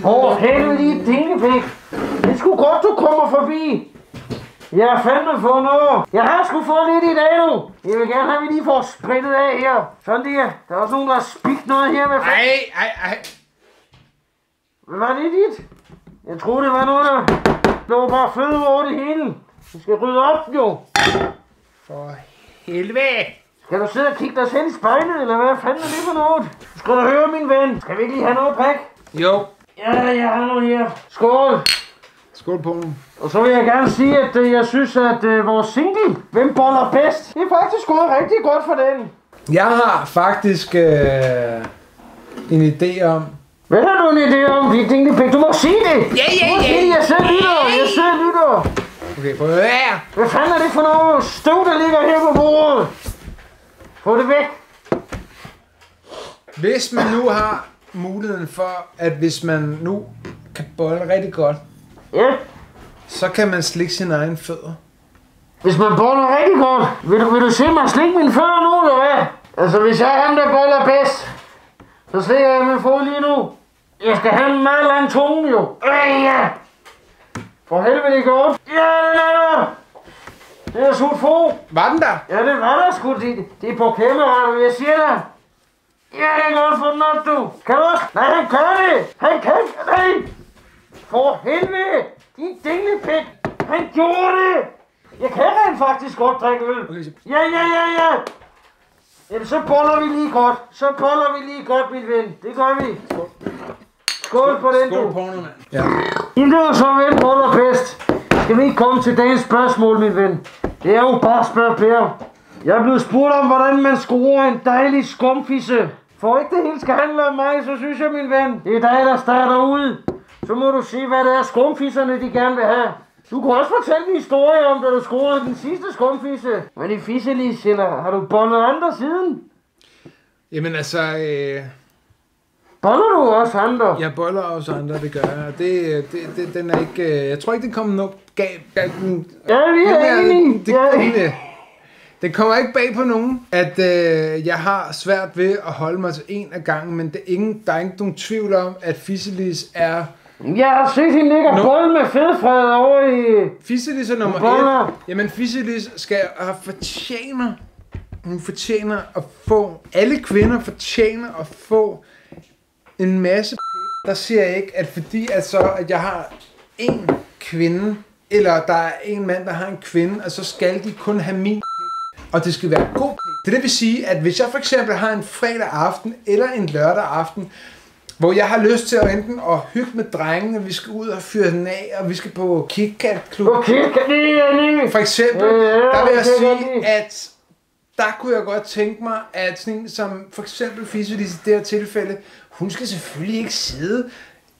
Hvor helvede dit dingepik. Det skulle godt, du kommer forbi. Jeg har fandme fået noget. Jeg har sgu fået lidt i dag nu. Jeg vil gerne have, at vi lige får spritet af her. Sådan der. Der er også nogen, der har spist noget her. Hvad? Ej, ej, ej. Hvad var det dit? Jeg troede, det var noget, der lå bare føde over det hele. Vi skal rydde op, jo. For helvede. Skal du sidde og kigge dig selv i spejlet, eller hvad fanden er det for noget? Du skal da høre, min ven. Skal vi ikke lige have noget prik? Jo. Ja, jeg har noget her. Skål. Skål på nu. Og så vil jeg gerne sige, at øh, jeg synes, at øh, vores single, Hvem boller bedst, det er faktisk gået rigtig godt for den. Jeg har faktisk øh, en idé om... Hvad har du en idé om, dit dinglepik? Du må sige det! Ja, ja, Du må ja. sige det, jeg sidder og lytter, jeg sidder og lytter. Okay, prøv at høre. Hvad fanden er det for noget støv, der ligger her på bordet? Få det væk. Hvis man nu har muligheden for, at hvis man nu kan bolle rigtig godt, Ja, så kan man slikke sine egne fødder. hvis man boller rigtig godt, vil du, vil du se mig slikke mine fødder nu, eller hvad? Altså, hvis jeg er ham, der boller bedst, så slikker jeg min fod lige nu. Jeg skal have en meget lang tunge, jo. Øh, ja. For helvede, det går op. Ja, den er der. Det er sut fod. Var den der? Ja, det var der sgu. Det, det er på kameraet, jeg siger dig. Ja, det er godt op, du. Kan du også? Nej, han gør det. Han kan. Nej. For helvede. Din dinglepik. Han gjorde det. Jeg kan rent faktisk godt drikke øl. Okay, så- Ja, ja, ja, ja. Jamen, så boller vi lige godt. Så boller vi lige godt, min ven. Det gør vi. Skål på den, Skål du. på nu, mand. Ja. I lyder så vel boller bedst. Skal vi ikke komme til dagens spørgsmål, min ven? Det er jo bare spørg Per. Jeg er blevet spurgt om, hvordan man skruer en dejlig skumfisse. For ikke det hele skal handle om mig, så synes jeg, min ven, det er dig, der starter ud. Så må du se, hvad det er, skumfisserne de gerne vil have. Du kan også fortælle en historie om, da du skruede den sidste skumfisse. Men i fisselis, eller har du bollet andre siden? Jamen altså, øh, Boller du også andre? jeg boller også andre, det gør jeg. Det, det, det, den er ikke, øh, jeg tror ikke, det kommer galt den, Ja, vi den er enige. Det, Ja. Det kommer ikke bag på nogen, at øh, jeg har svært ved at holde mig til en af gangen, men det er ingen, der er ikke nogen tvivl om, at Fiselis er... Jeg har set hende ligge og Nå. bolle med fedfred over i... Fiselis er nummer Boller. et. Jamen, Fiselis skal have fortjener, hun fortjener at få, alle kvinder fortjener at få en masse Der siger jeg ikke, at fordi at så, at jeg har en kvinde, eller der er en mand, der har en kvinde, og så skal de kun have min og det skal være god p- Det, det vil sige, at hvis jeg for eksempel har en fredag aften, eller en lørdag aften, hvor jeg har lyst til at enten at hygge med drengene, vi skal ud og fyre den af, og vi skal på KitKat-klub. Er lige. For eksempel, der vil jeg sige, at der kunne jeg godt tænke mig, at sådan en som for eksempel Fiselis i det her tilfælde, hun skal selvfølgelig ikke sidde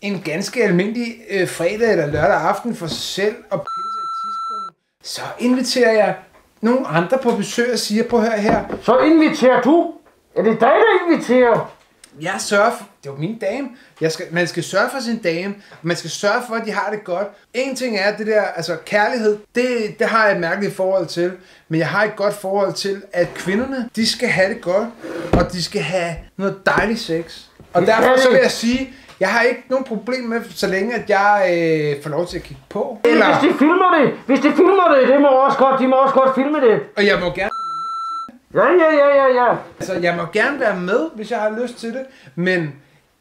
en ganske almindelig øh, fredag eller lørdag aften for sig selv og pille sig i tidskolen. Så inviterer jeg nogle andre på besøg og siger, prøv at høre her, Så inviterer du. Er det dig, der inviterer? jeg sørger for, det var min dame, jeg skal, man skal sørge for sin dame, man skal sørge for, at de har det godt. En ting er det der, altså kærlighed, det, det har jeg et mærkeligt forhold til, men jeg har et godt forhold til, at kvinderne, de skal have det godt, og de skal have noget dejligt sex. Og derfor så vil jeg sige, jeg har ikke nogen problem med, så længe at jeg øh, får lov til at kigge på. Eller... Hvis de filmer det, hvis de filmer det, det må også godt, de må også godt filme det. og jeg må gerne Ja, ja, ja, ja, ja. Altså, jeg må gerne være med, hvis jeg har lyst til det, men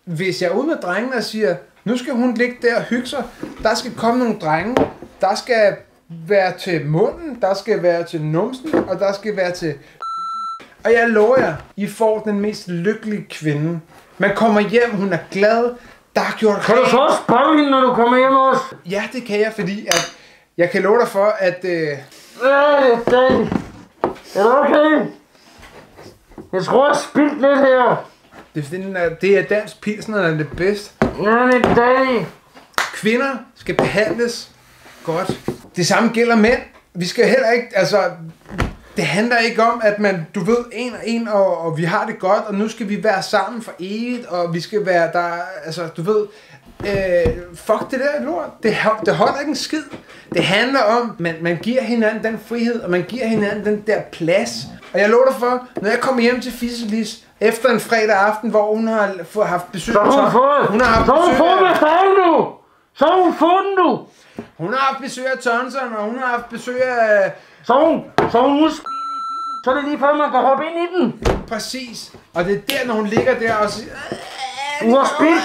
hvis jeg er ude med drengene og siger, nu skal hun ligge der og hygge sig, der skal komme nogle drenge, der skal være til munden, der skal være til numsen, og der skal være til... Og jeg lover jer, I får den mest lykkelige kvinde. Man kommer hjem, hun er glad, der er gjort Kan du så også bolle hende, når du kommer hjem også? Ja, det kan jeg, fordi at jeg kan love dig for, at... Øh, Ja, det er det okay? Jeg tror, jeg spildt lidt her. det, er fordi, den er- det er dansk pilsner, der er det bedste. Ja, det er dejligt. Kvinder skal behandles godt. Det samme gælder mænd. Vi skal heller ikke, altså, det handler ikke om, at man, du ved, en og en, og, og vi har det godt, og nu skal vi være sammen for evigt, og vi skal være der, altså, du ved, øh, fuck det der lort. Det, det holder ikke en skid. Det handler om, at man, man giver hinanden den frihed, og man giver hinanden den der plads. Og jeg lover dig for, når jeg kommer hjem til Fiselis, efter en fredag aften, hvor hun har haft besøg Så har hun af- fået, hun har haft så har hun besøg fået af-. Så hun fundet nu. hun har haft besøg af Thompson, og hun har haft besøg af... Så hun, så hun nu så er det lige før, man kan hoppe ind i den. Præcis. Og det er der, når hun ligger der og siger... "Ah, Du har spildt.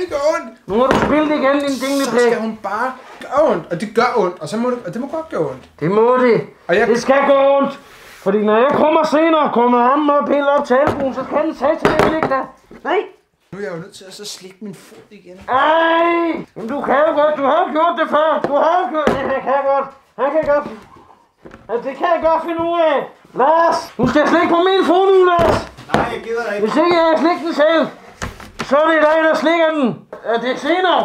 det gør ondt. Nu har du spillet igen, din Så skal hun bare gøre ondt, og det gør ondt, og, så må det, og det må godt gøre ondt. Det må det. Og jeg- Det skal gå ondt. Fordi når jeg kommer senere, kommer ham op helt op til albuen, så kan den til det ligge der. Nej. Nu er jeg jo nødt til at så slikke min fod igen. Ej! Men du kan jo godt, du har jo gjort det før. Du har jo gjort det, han kan godt. Han kan godt. Altså, det kan jeg godt finde ud af. Lars, du skal slikke på min fod nu, Lars. Nej, jeg gider ikke. Hvis ikke jeg slikker den selv, så er det dig, der slikker den. Er det senere?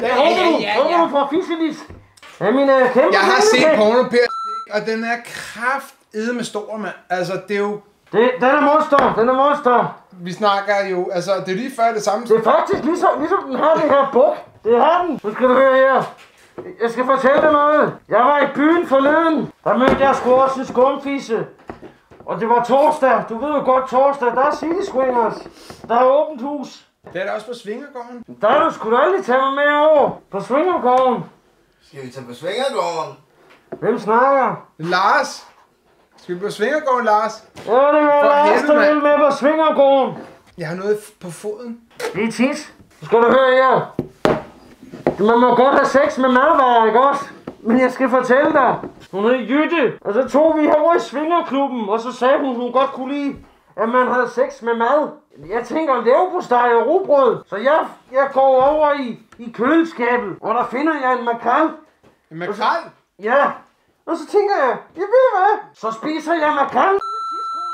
Ja, ja, du, ja, håber ja. du får fiskelis. Ja, min uh, kæmpe Jeg har set porno Per og den er kraft med stor, mand. Altså, det er jo... Det, den er monster, den er monster. Vi snakker jo... Altså, det er lige før det samme. Det er faktisk ligesom, ligesom den har det her buk. Det har den. Nu skal du høre her. Jeg skal fortælle dig noget. Jeg var i byen forleden. Der mødte jeg sgu også en skumfisse. Og det var torsdag. Du ved jo godt torsdag. Der er City Swingers. Der er åbent hus. Det er da også på Svingergården. Der er du sgu da aldrig tage mig med over. På Swingergården. Skal vi tage på Svingergården? Hvem snakker? Lars! Skal vi på Svingergården, Lars? Ja, det var For Lars, helvede, der vil med på Swingergården. Jeg har noget på foden. Det er tis. Nu skal du høre her. Man må godt have sex med madvarer, ikke også? Men jeg skal fortælle dig. Hun hed Jytte, og så tog vi herovre i Svingerklubben, og så sagde hun, hun godt kunne lide, at man havde sex med mad. Jeg tænker, leverpostej og rugbrød. Så jeg, jeg går over i, i køleskabet, og der finder jeg en makrel. En makrel? Ja, og så tænker jeg, jeg ved hvad? Så spiser jeg makrel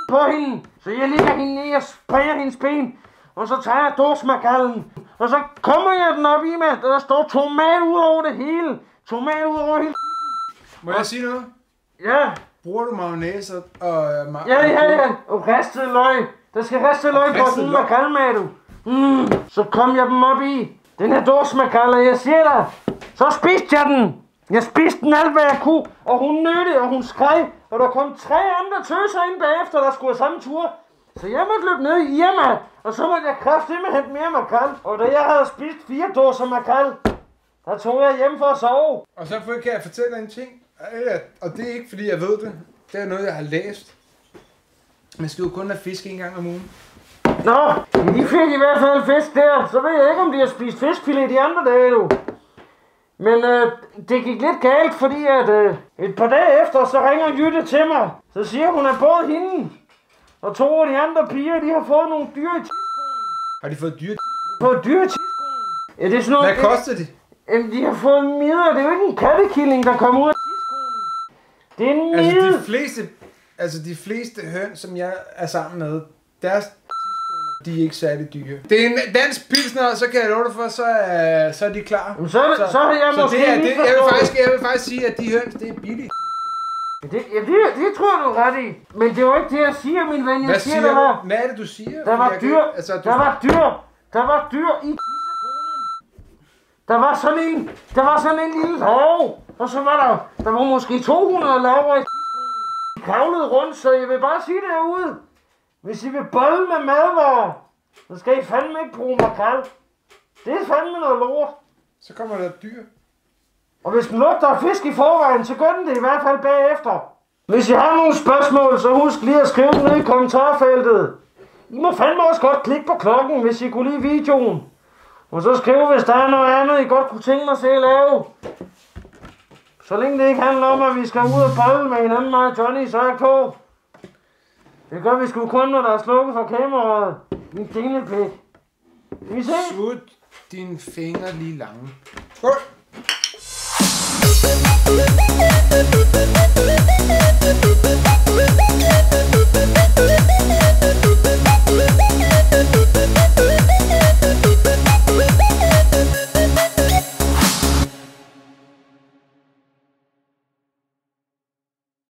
på hende. Så jeg ligger hende ned og sprayer hendes ben. Og så tager jeg dåsmakrellen. Og så kommer jeg den op i med, at der står tomat ud over det hele. Tomat ud over hele. Må jeg sige noget? Ja, Bruger du mayonnaise og... og ma- ja, ja, ja. Og ristet løg. Der skal ristet løg på ristet sådan en løg. makrel med, du. Mm, så kom jeg dem op i. Den her dåsmakrel, og jeg siger dig, så spiste jeg den. Jeg spiste den alt, hvad jeg kunne, og hun nødte, og hun skreg, og der kom tre andre tøser ind bagefter, der skulle have samme tur. Så jeg måtte løbe ned i Irma, og så måtte jeg kraftedeme hente mere makrel. Og da jeg havde spist fire dåser makrel, der tog jeg hjem for at sove. Og så kan jeg fortælle dig en ting. Og det er ikke fordi jeg ved det. Det er noget jeg har læst. Man skal jo kun have fisk en gang om ugen. Nå, de fik i hvert fald fisk der. Så ved jeg ikke, om de har spist fiskfilet de andre dage, du. Men øh, det gik lidt galt, fordi at øh, et par dage efter, så ringer Jytte til mig. Så siger hun, at både hende og to af de andre piger, de har fået nogle dyr i. Har de fået dyr? På dyr i tidskolen. Ja, det er sådan noget... Hvad koster det? Jamen, de har fået midler. Det er jo ikke en kattekilling, der kommer ud af. Det er en Altså de fleste, altså de fleste høns, som jeg er sammen med, deres de er ikke særlig dyre. Det er en dansk pilsner, så kan jeg love dig for, så er, så er de klar. Jamen, så, så, så har jeg så måske det er, det, jeg, vil faktisk, jeg vil faktisk sige, at de høns, det er billigt. Det, ja, det, det tror jeg, du er ret i. Men det er jo ikke det, jeg siger, min ven. Jeg Hvad siger, siger der var? Hvad er det, du siger? der var Jeg kan- dyr. Altså, du, Der var dyr. Der var dyr i. Der var sådan en, der var sådan en lille lov. Og så var der, der var måske 200 laver i. De kravlede rundt, så jeg vil bare sige derude. Hvis I vil bolle med madvarer, så skal I fandme ikke bruge makrel. Det er fandme noget lort. Så kommer der dyr. Og hvis den lugter af fisk i forvejen, så gør den det i hvert fald bagefter. Hvis I har nogle spørgsmål, så husk lige at skrive dem ned i kommentarfeltet. I må fandme også godt klikke på klokken, hvis I kunne lide videoen. Og så skriv, hvis der er noget andet, I godt kunne tænke mig at se lave. Så længe det ikke handler om, at vi skal ud og bolle med hinanden, mig og Johnny, så er jeg på. Det gør vi sgu kun, når der er slukket for kameraet. Min dinglepæk. Vi ses. Sut dine fingre lige lange. Skål! We'll